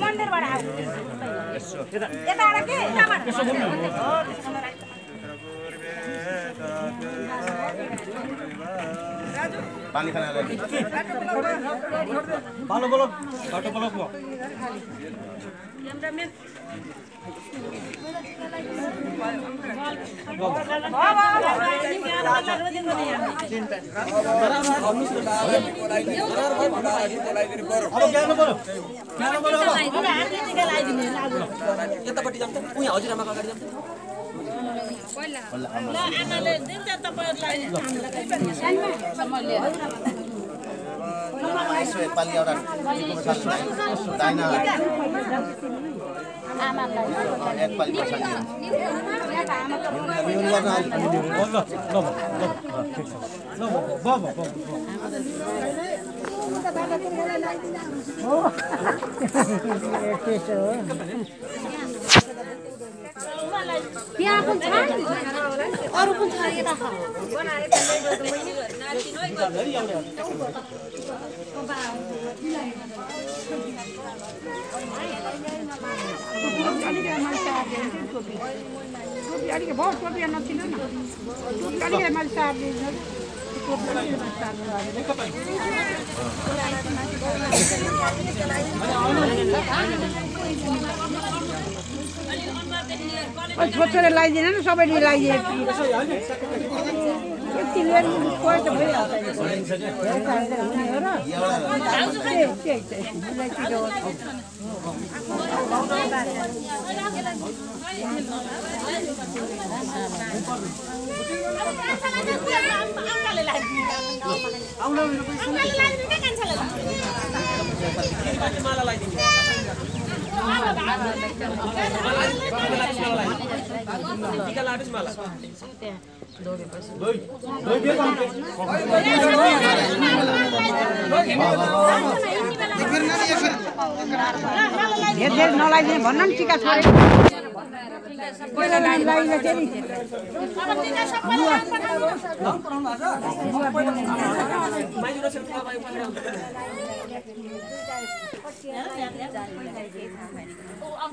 मन्दिरबाट यताबाट के यताबाट पानी खाना भालो बोलो बाटो बोलो यतापट्टि जान्छ उहाँ हजुरआमाको अगाडि जान्छ यसो पाली एउटा दाइना एक पाली पछाडि न्युन गर्न आउँछ ल ल ल ल ठिक छ ल ब ब ब यहाँ पनि छ अरू पनि छ यता छ अलिक बहुत टोपी नचिन टोपी अलिक मैले छोरीले लगाइदिएन न सबैले लगाइदिए यति लिएर कोही त भइहाल्छ हुने हो र त्यही त्यही त्यही मलाई के हो माला लगाइदिनु टिका लगाएपछि माला धेर धेर नलाइदिने भन्न नि टिका छोडे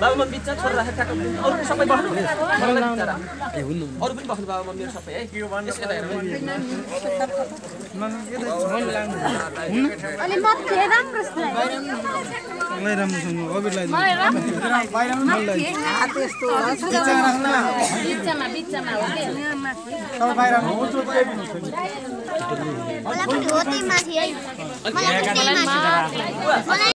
बाबा मम्मी बिच छोरा राखेर अरू सबै बस्नु अरू पनि बस्नु बाबा मम्मीहरू सबै है यस यता हेर्नु अनि मथे राम्रो छ बिचमा बिचमा हो कि मलाई पनि धोती माथि है मलाई पनि त्यही माथि मलाई